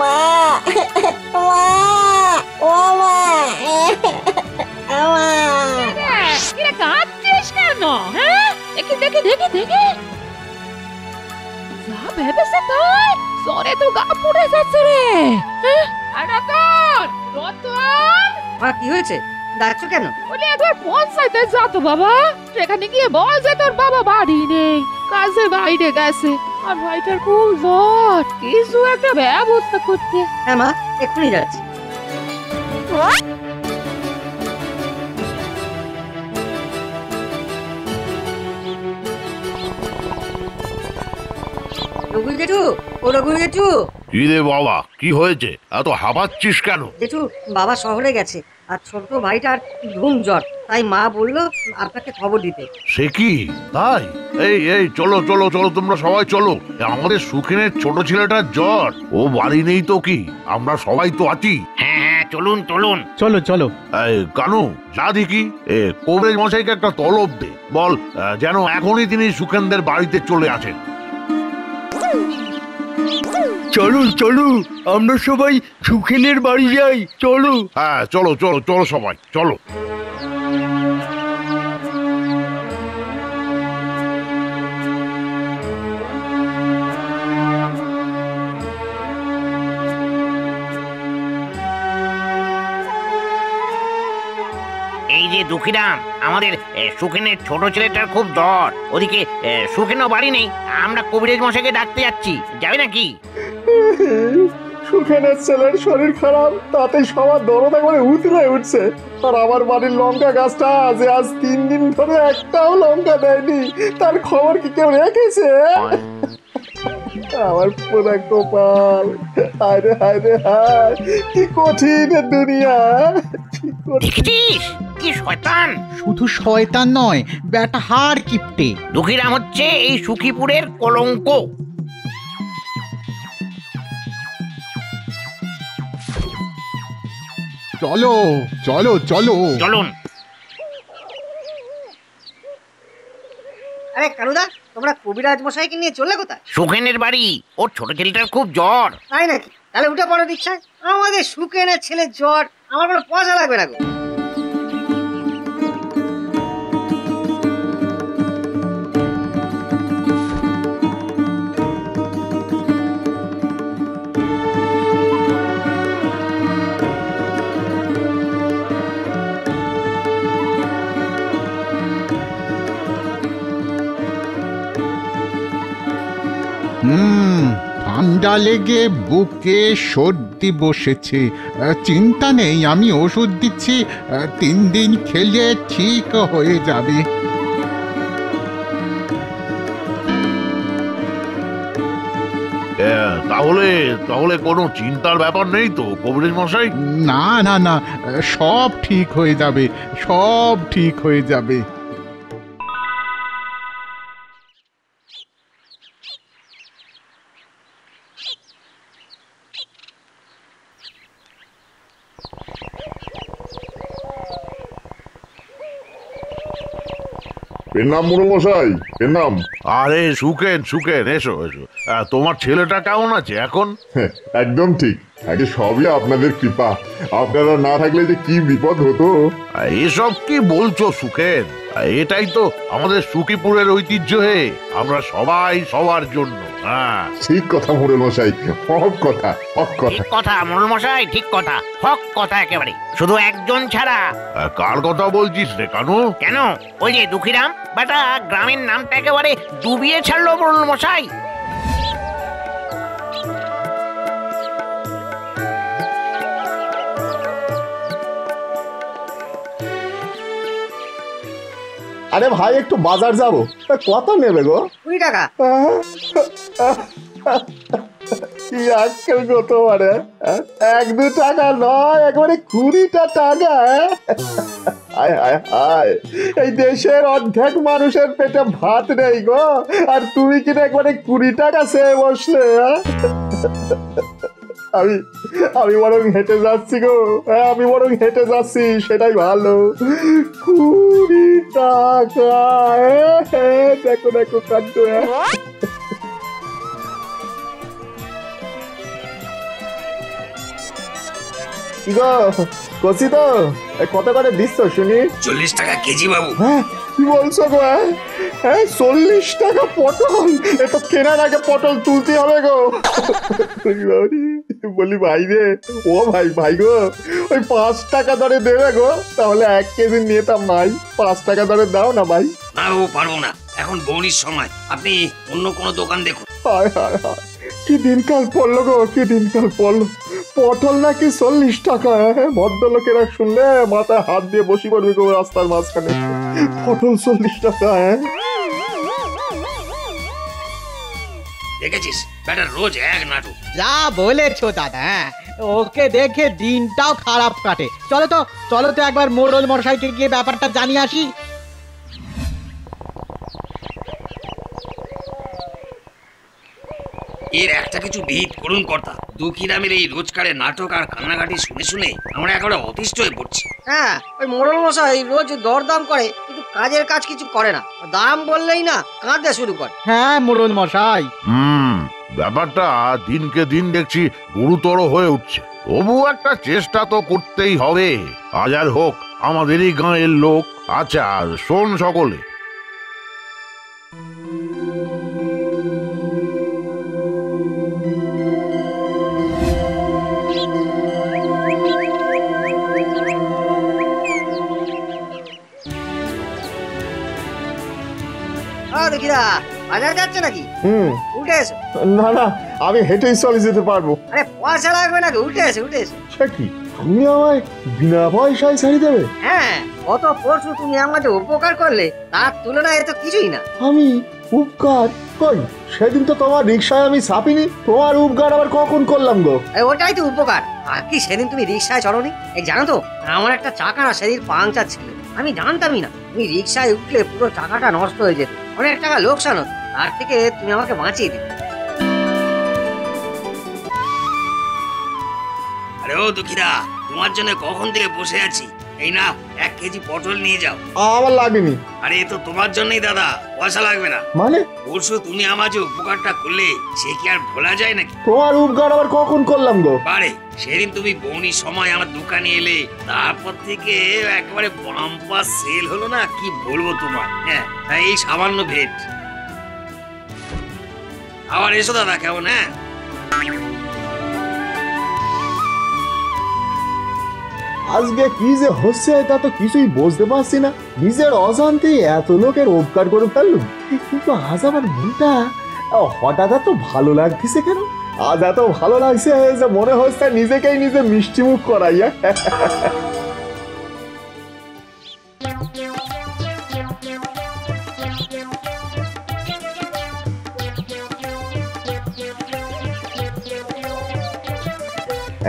মা। মা। ও মা। কিরে কাঁদছিস কেন? হ্যাঁ? দেখি দেখি দেখি দেখি। যা ভেবেছে তাই সরে তো গা পুড়ে যাচ্ছে রে। হ্যাঁ? আর রতন। রতন কি হয়েছে? ডাকছো কেন? বলে একবার পঞ্চায়েতে যা তো বাবা। সেখানে গিয়ে বল যে তোর বাবা বাড়ি নেই কাজে বাইরে গেছে। আর ভাইটার খুব জ্বর কিছু একটা ব্যবস্থা করতে। হ্যাঁ মা এক্ষুনি যাচ্ছি। রঘু জেঠু ও রঘু জেঠু। কি রে বাবা কি হয়েছে? এত হাঁপাচ্ছিস কেন? জেঠু বাবা শহরে গেছে আর ছোট ভাইটার ঘুম জ্বর তাই মা বলল আপনাকে খবর দিতে। সে কি? তাই? এই এই চলো চলো চলো তোমরা সবাই চলো। আমাদের সুখিনের ছোট ছেলেটার জ্বর ও বাড়ি নেই তো কি? আমরা সবাই তো আছি। হ্যাঁ হ্যাঁ চলুন চলুন। চলো চলো। কানু যা দেখি। এ কবরেজ মশাইকে একটা তলব দে। বল যেন এখনই তিনি সুখেনদের বাড়িতে চলে আসেন। চলো চলো আমরা সবাই সুখেনের বাড়ি যাই চলো। হ্যাঁ চলো চলো চলো সবাই চলো। এই যে দুঃখীরাম আমাদের এ, সুখেনের ছোট ছেলেটার খুব জ্বর। ওদিকে এ, সুখেনও বাড়ি নেই আমরা কবিরাজ মশাইকে ডাকতে যাচ্ছি যাবে নাকি? সুখেনের ছেলের শরীর খারাপ তাতে সবার দরদ একবারে উতলে উঠছে। আর আমার বাড়ির লঙ্কা গাছটা যে আজ তিন দিন ধরে একটাও লঙ্কা দেয়নি। তার খবর কি কেউ রেখেছে? আমার পুরা কপাল হায় রে হায় রে হায় কি কঠিন দুনিয়া দেখেছিস কি শয়তান? শুধু শয়তান নয় ব্যাটা হার কিপটে। দুঃখীরাম হচ্ছে এই সুখীপুরের কলঙ্ক। চলো চলো চলো। চলুন। আরে কানুদা তোমরা কবিরাজ মশাইকে নিয়ে চলে কোথায়? সুখেনের বাড়ি। ওর ছোট ছেলেটার খুব জ্বর। তাই নাকি? তাহলে উঠে পড়ো দীক্ষায়। আমাদের সুখেনের ছেলের জ্বর। আমার কোনো পয়সা লাগবে না গো। ঠান্ডা লেগে বুকে সর্দি বসেছে। চিন্তা নেই আমি ওষুধ দিচ্ছি। তিন দিন খেলে ঠিক হয়ে যাবে। এ, তাহলে তাহলে কোনো চিন্তার ব্যাপার নেই তো কবিরাজ মশাই? না না না সব ঠিক হয়ে যাবে সব ঠিক হয়ে যাবে। এর নাম মুরু মশাই এর নাম আরে সুখেন সুখেন এসো এসো আহ, তোমার ছেলেটা কেমন আছে এখন? একদম ঠিক। আগে সবই আপনাদের কৃপা। আপনারা না থাকলে যে কি বিপদ হতো? আহ, এসব কি বলছো সুখেন আহ, এটাই তো আমাদের সুখীপুরের ঐতিহ্য হে। আমরা সবাই সবার জন্য। হ্যাঁ। ঠিক কথা মুরু মশাই। হক কথা হক কথা। ঠিক কথা মোড়ল মশাই ঠিক কথা। হক কথা একেবারে। শুধু একজন ছাড়া। আহ, কার কথা বলছিস রে কানু? কেন? ওই যে দুঃখীরাম। বেটা গ্রামের নামটা একেবারে ডুবিয়ে ছাড়লো মোড়ল মশাই। আরে ভাই একটু বাজার যাব কত নেবে গো কুড়ি টাকা কি আজকাল গো তোমার হ্যাঁ? এক দু টাকা নয় একবারে কুড়িটা টাকা হ্যাঁ? হায় হায় হায় এই দেশের অর্ধেক মানুষের পেটে ভাত নেই গো আর তুমি কিনা একবারে কুড়ি টাকা সে বসলে হ্যাঁ? আমি আমি বরং হেঁটে যাচ্ছি গো। হ্যাঁ আমি বরং হেঁটে যাচ্ছি সেটাই ভালো। কুড়ি টাকা দেখো দেখো কাণ্ড কি গো কষি তো? কত করে দিচ্ছ শুনি? চল্লিশ টাকা কেজি বাবু। হ্যাঁ কি বলছো গো হ্যাঁ? হ্যাঁ চল্লিশ টাকা পটল? এ তো কেনার আগে পটল তুলতে হবে গো। বলি ভাই রে। ও ভাই ভাই গো ওই পাঁচ টাকা দরে দেবে গো। তাহলে এক কেজি নিতাম ভাই। পাঁচ টাকা দরে দাও না ভাই। না বাবু পারব না। এখন বৌনির সময়। আপনি অন্য কোনো দোকান দেখুন। হায় হায় হায়। কি দিনকাল পড়ল গো কি দিনকাল পড়ল। পটল নাকি চল্লিশ টাকা হ্যাঁ? ভদ্রলোকেরা শুনলে মাথায় হাত দিয়ে বসি পড়বে গো রাস্তার মাঝখানে। পটল চল্লিশ টাকা হ্যাঁ। দেখেছিস? ব্যাটা রোজ এক নাটক। যা বলেছ দাদা হ্যাঁ। ওকে দেখে দিনটাও খারাপ কাটে। চলো তো চলো তো একবার মোড়ল মশাইকে গিয়ে ব্যাপারটা জানিয়ে আসি। এর একটা কিছু বিহিত করুন কর্তা। দুঃখী নামের এই রোজকারের নাটক আর কান্নাকাটি শুনে শুনে আমরা একেবারে অতিষ্ঠ হয়ে পড়ছি। হ্যাঁ ওই মোড়ল মশাই রোজ দরদাম করে কাজের কাজ কিছু করে না। দাম বললেই না কাঁদতে শুরু করে। হ্যাঁ মোড়ল মশাই। হুম ব্যাপারটা দিনকে দিন দেখছি গুরুতর হয়ে উঠছে। তবু একটা চেষ্টা তো করতেই হবে। হাজার আর হোক আমাদেরই গাঁয়ের লোক। আচ্ছা শোন সকলে। বাজার যাচ্ছে নাকি? হুম। উঠে এসো। না না আমি হেঁটেই চলে যেতে পারব। আরে পয়সা লাগবে নাকি? উঠে এসো উঠে এসো। সে কি? তুমি আমায় বিনা পয়সায় ছাড়ি দেবে? হ্যাঁ কত পরশু তুমি উপকার করলে তার তুলনায় তো কিছুই না। আমি উপকার কই সেদিন তো তোমার রিক্সায় আমি চাপিনি তোমার উপকার আবার কখন করলাম গো? ওটাই তো উপকার। আর কি সেদিন তুমি রিক্সায় চড়নি? এই জানো তো আমার একটা চাকা না সেদিন পাংচার ছিল। আমি জানতামই না তুমি রিক্সায় উঠলে পুরো চাকাটা নষ্ট হয়ে যেত। অনেক টাকা লোকসান হতো। তার থেকে তুমি আমাকে বাঁচিয়ে দিবে আরে ও দুঃখীরা তোমার জন্য কখন থেকে বসে আছি? এই না এক কেজি পটল নিয়ে যাও। আমার লাগেনি। আরে এ তো তোমার জন্যই দাদা পয়সা লাগবে না। মানে? পরশু তুমি আমার যে উপকারটা করলে সে কি আর ভোলা যায় নাকি? তোমার উপকার আবার কখন করলাম গো? পারে সেদিন তুমি বৌনির সময় আমার দোকানে এলে তারপর থেকে একেবারে বাম্পার সেল হলো না কি বলব তোমার হ্যাঁ তাই এই সামান্য ভেট। আবার এসো দাদা কেমন হ্যাঁ? আজকে কি যে হচ্ছে তা তো কিছুই বুঝতে পারছি না। নিজের অজান্তে এত লোকের উপকার করে ফেললুম। কিন্তু আজ আমার মনটা হঠাৎ এত ভালো লাগতেছে কেন? আজ এত ভালো লাগছে যে মনে হচ্ছে নিজেকেই নিজে মিষ্টি মুখ করাইয়া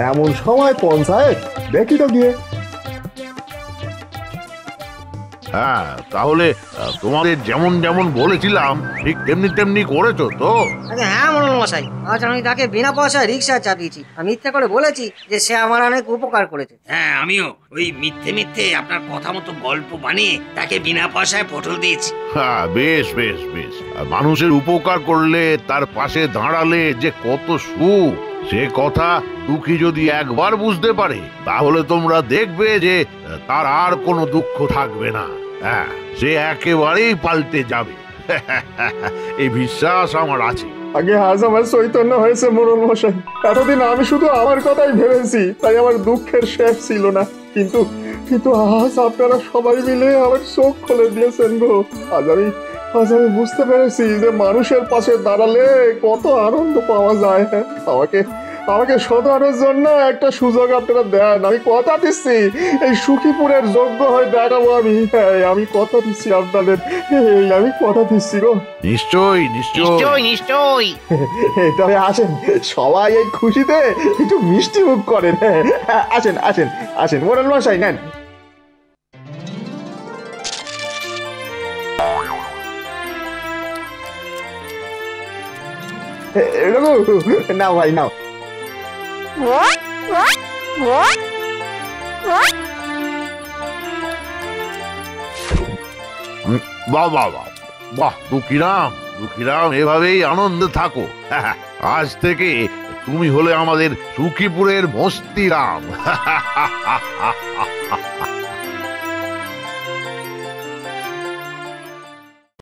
এমন সময় পঞ্চায়েত দেখি তো গিয়ে। হ্যাঁ তাহলে তোমাদের যেমন যেমন বলেছিলাম ঠিক তেমনি তেমনি করেছ তো। আরে হ্যাঁ মনোল মশাই আজ আমি তাকে বিনা পয়সায় রিক্সা চাপিয়েছি। আমি ইচ্ছা করে বলেছি যে সে আমার অনেক উপকার করেছে। হ্যাঁ আমিও ওই মিথ্যে মিথ্যে আপনার কথা মতো গল্প বানিয়ে তাকে বিনা পয়সায় পটল দিয়েছি। হ্যাঁ বেশ বেশ বেশ। মানুষের উপকার করলে তার পাশে দাঁড়ালে যে কত সুখ। সে কথা দুঃখী যদি একবার বুঝতে পারে, তাহলে তোমরা দেখবে যে তার আর কোনো দুঃখ থাকবে না। হ্যাঁ সে একেবারেই পাল্টে যাবে। এই বিশ্বাস আমার আছে। আগে আজ আমার চৈতন্য হয়েছে, মোরল মশাই। এতদিন আমি শুধু আমার কথাই ভেবেছি, তাই আমার দুঃখের শেষ ছিল না। কিন্তু কিন্তু আজ আপনারা সবাই মিলে আমার চোখ খুলে দিয়েছেন গো। আজ আমি আজ আমি বুঝতে পেরেছি যে মানুষের পাশে দাঁড়ালে কত আনন্দ পাওয়া যায়। হ্যাঁ আমাকে আমাকে শোধরানোর জন্য একটা সুযোগ আপনারা দেন। আমি কথা দিচ্ছি। এই সুখীপুরের যোগ্য হয়ে দেখাবো আমি। হ্যাঁ আমি কথা দিচ্ছি আপনাদের। এই আমি কথা দিচ্ছি গো। নিশ্চয়ই নিশ্চয়ই। নিশ্চয়ই নিশ্চয়ই। তবে আসেন। সবাই এই খুশিতে একটু মিষ্টি মুখ করেন। হ্যাঁ, আসেন আসেন আসেন। মোরাল মশাই নেন। রঘু, নাও ভাই নাও। বাহ বাহ বাহ বাহ দুঃখীরাম দুঃখীরাম এভাবেই আনন্দে থাকো। আজ থেকে তুমি হলে আমাদের সুখীপুরের মস্তিরাম